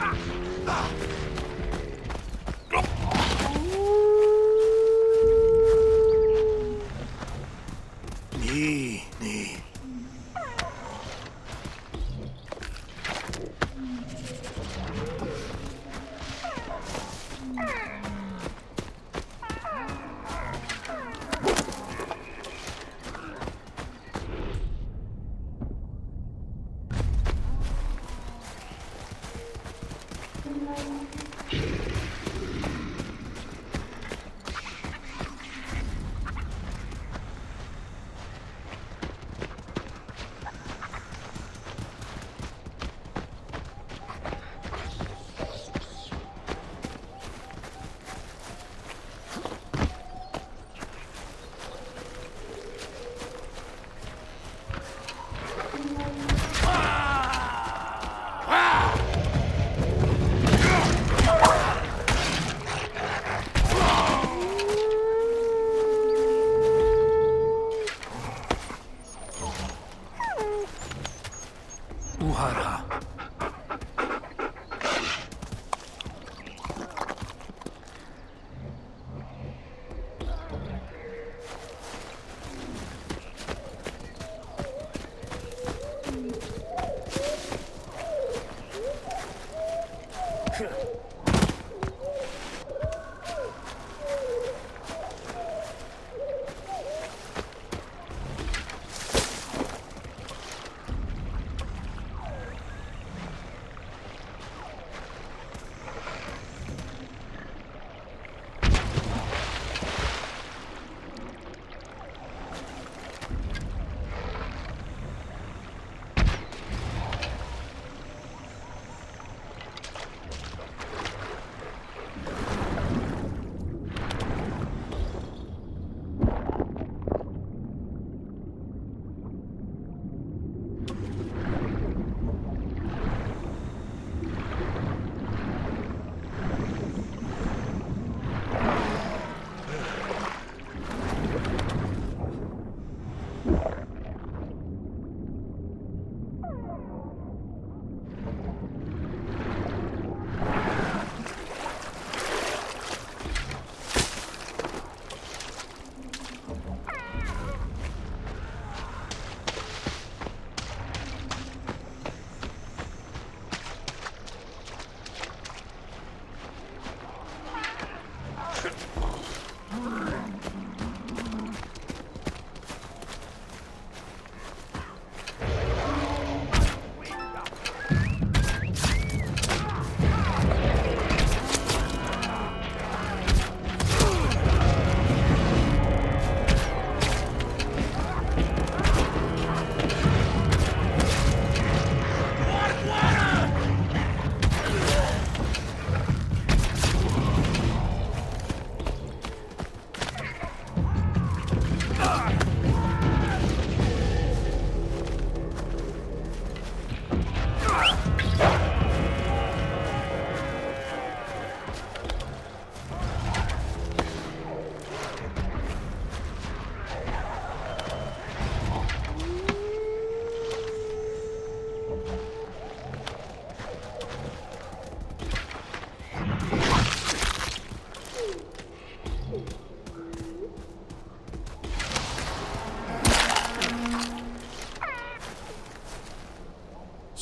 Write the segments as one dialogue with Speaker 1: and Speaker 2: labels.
Speaker 1: Ah! Ah!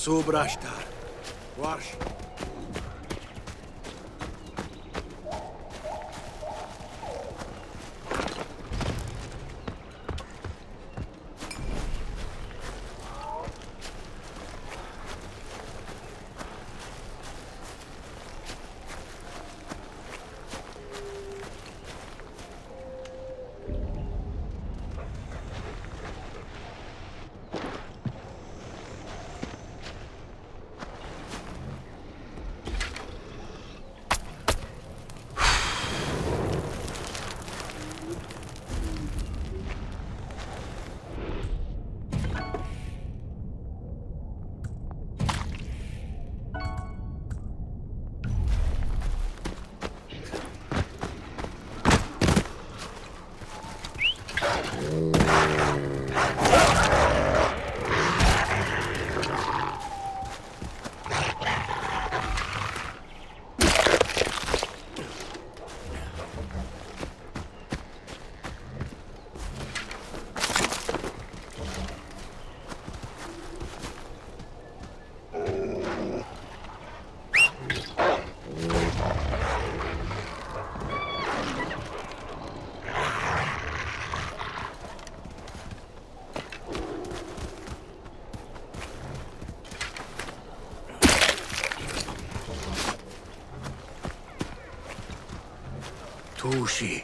Speaker 1: Subrastar. Guarche. 出息。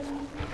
Speaker 1: Thank you.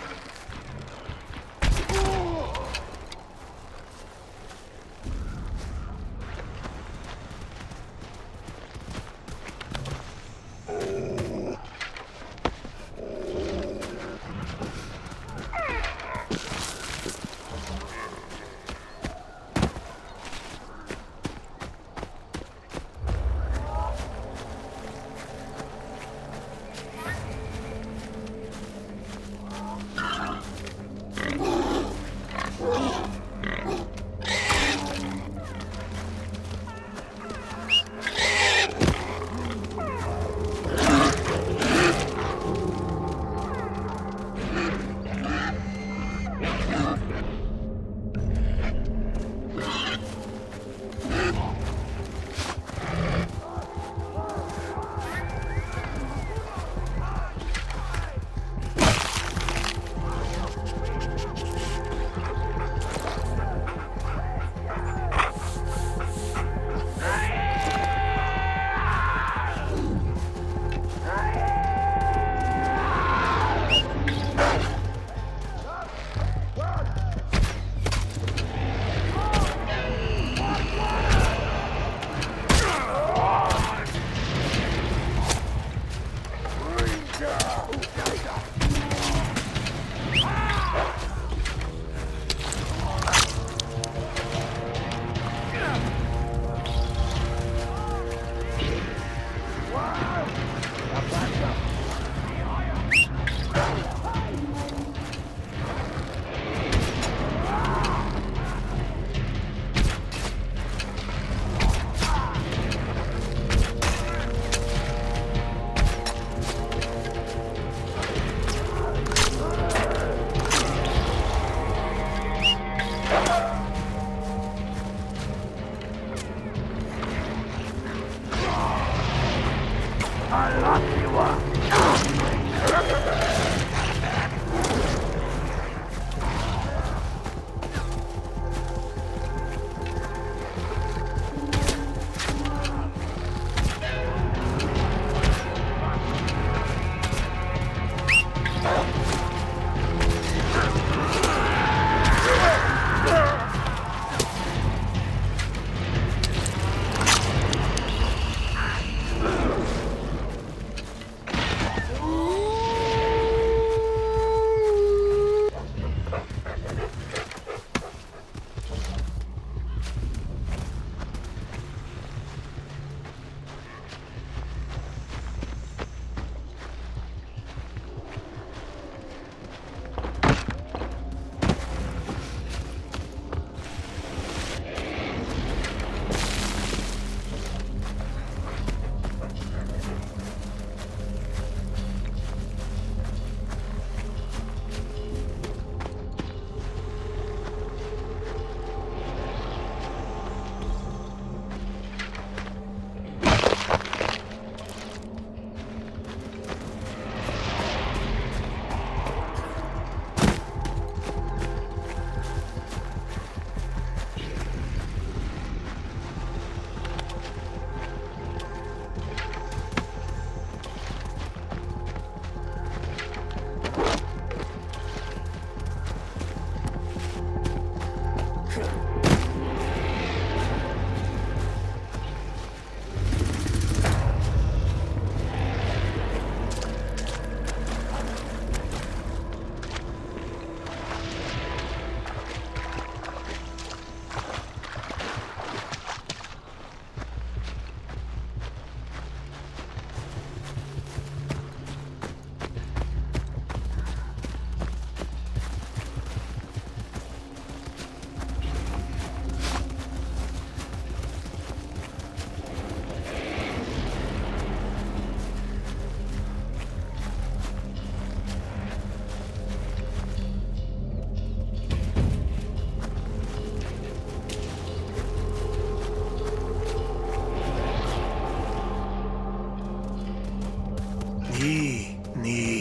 Speaker 1: 你。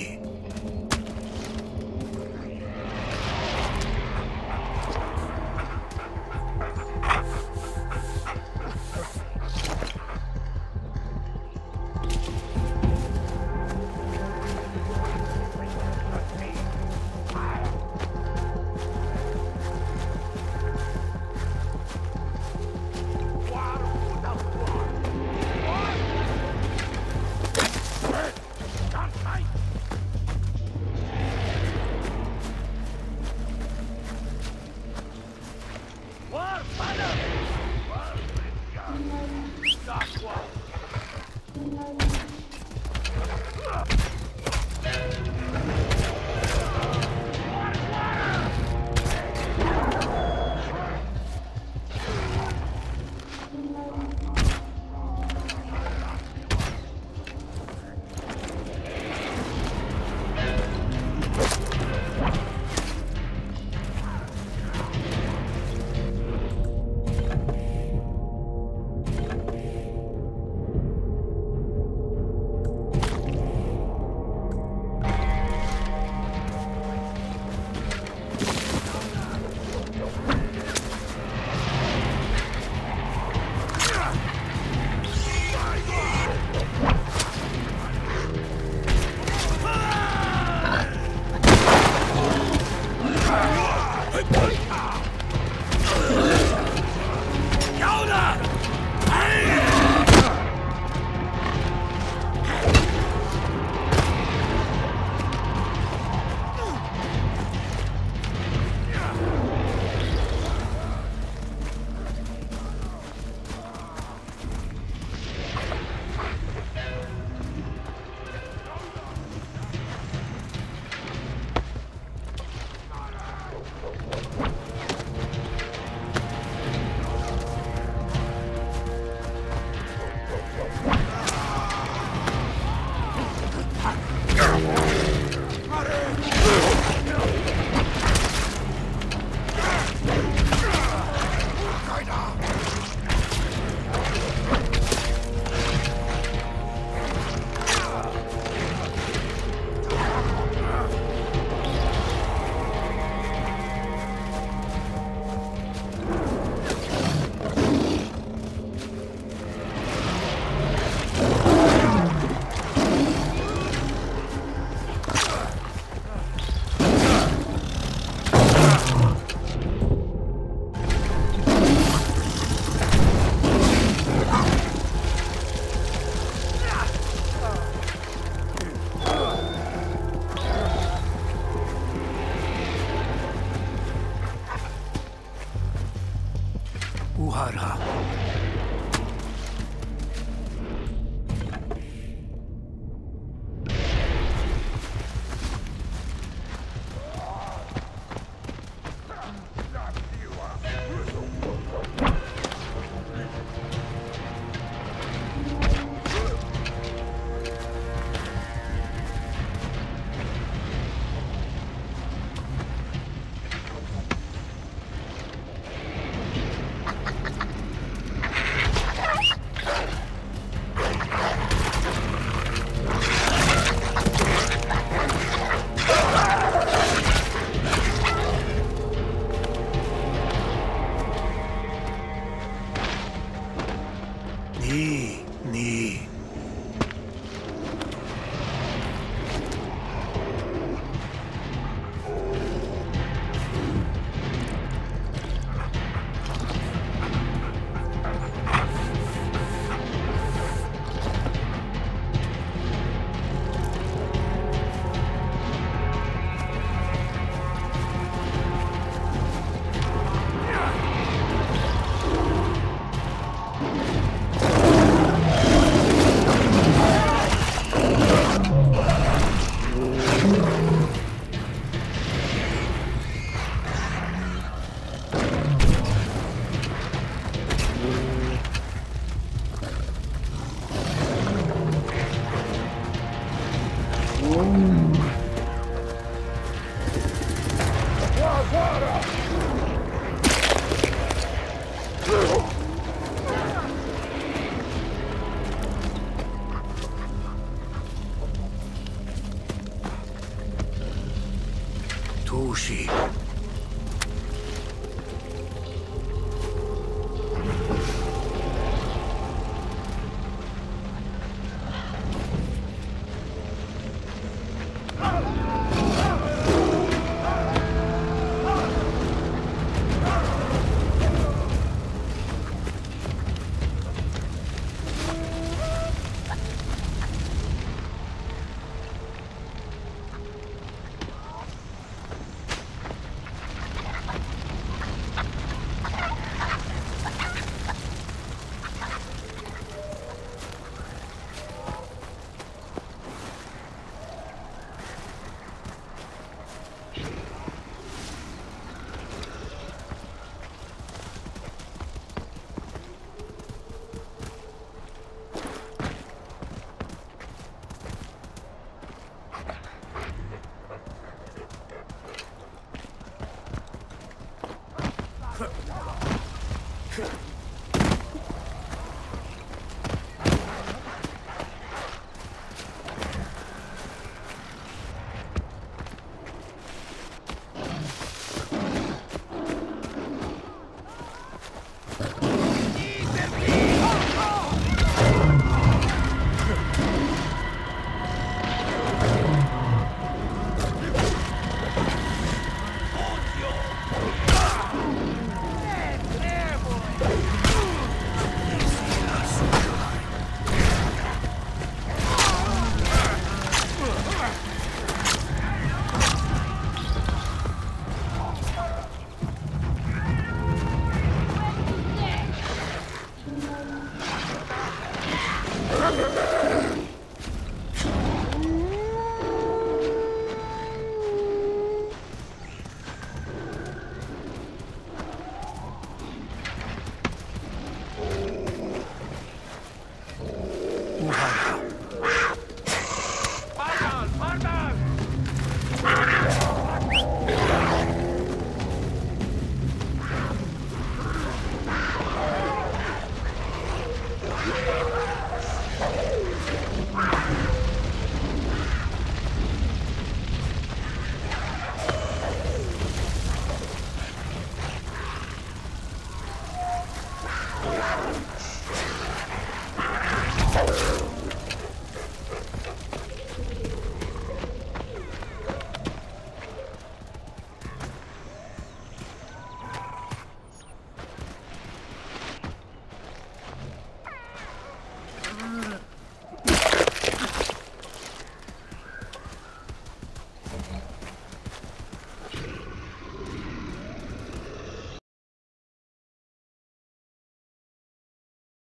Speaker 1: Stop one. Cool.